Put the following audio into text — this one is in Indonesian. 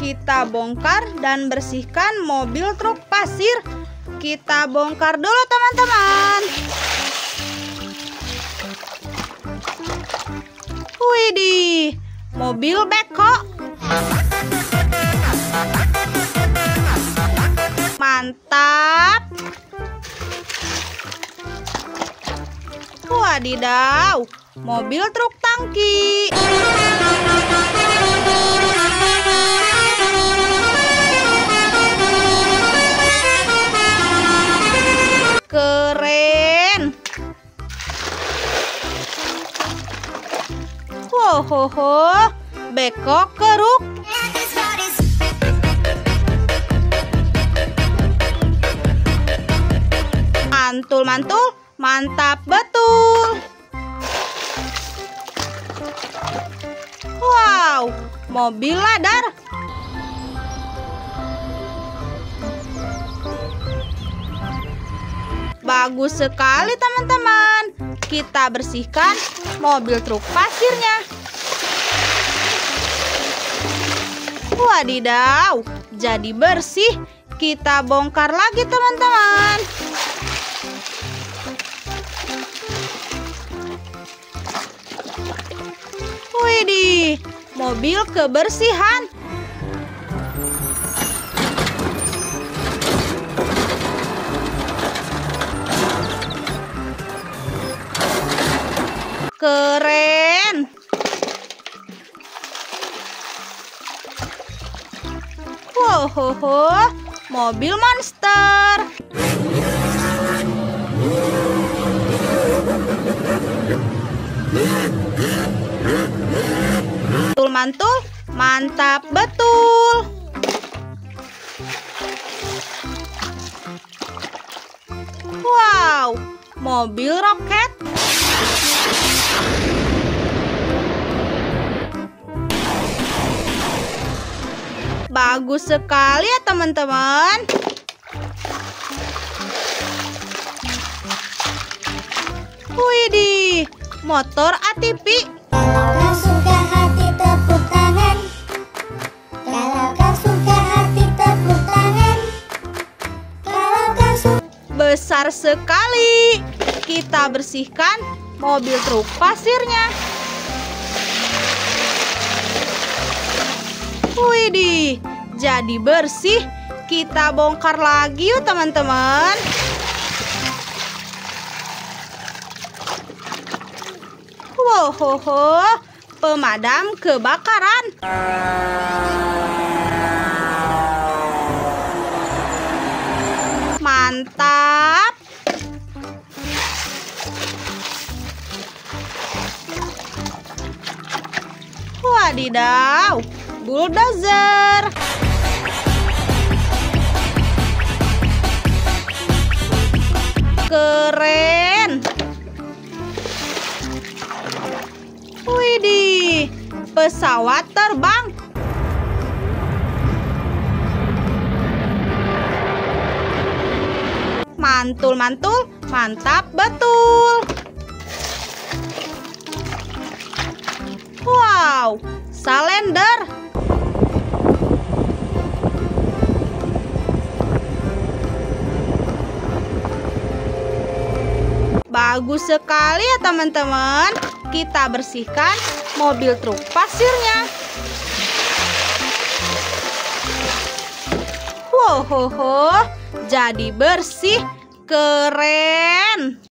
kita bongkar dan bersihkan mobil truk pasir. Kita bongkar dulu teman-teman. Widih, mobil beko. Mantap. Wadidaw, mobil truk tangki. Wohoho, beko keruk. Mantul, mantul, mantap betul. Wow, mobil ladar. Bagus sekali teman-teman. Kita bersihkan mobil truk pasirnya. Wadidaw, jadi bersih. Kita bongkar lagi teman-teman. Widih, mobil kebersihan. Keren. Wow, mobil monster. Mantul mantul, mantap betul. Wow, mobil roket. Bagus sekali ya teman-teman. Widih, motor ATV. Kalau kau suka hati tepuk tangan Kalau kau suka hati tepuk tangan Kalau kau suka Besar sekali. Kita bersihkan mobil truk pasirnya. Widih, jadi bersih. Kita bongkar lagi yuk teman-teman. Wohoho, pemadam kebakaran. Mantap. Wadidaw, bulldozer. Pesawat terbang. Mantul, mantul, mantap betul. Wow, salender. Bagus sekali ya teman-teman. Kita bersihkan mobil truk pasirnya. Wow, jadi bersih, keren.